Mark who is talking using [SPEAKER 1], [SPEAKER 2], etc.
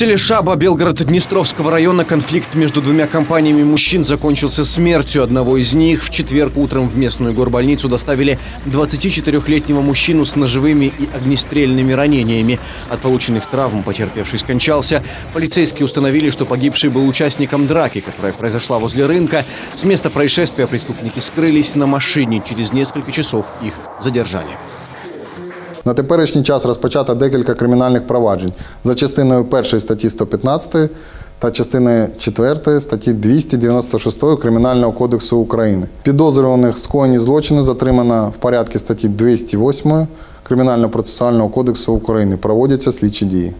[SPEAKER 1] селе Шаба Белгород-Днестровского района конфликт между двумя компаниями мужчин закончился смертью одного из них. В четверг утром в местную горбольницу доставили 24-летнего мужчину с ножевыми и огнестрельными ранениями. От полученных травм потерпевший скончался. Полицейские установили, что погибший был участником драки, которая произошла возле рынка. С места происшествия преступники скрылись на машине. Через несколько часов их задержали.
[SPEAKER 2] На теперішній час розпочато декілька кримінальних проваджень за частиною 1 статті 115 та частиною 4 статті 296 Кримінального кодексу України. Підозрюваних скоєні злочину затримано в порядку статті 208 Кримінально-процесуального кодексу України. Проводяться слідчі дії.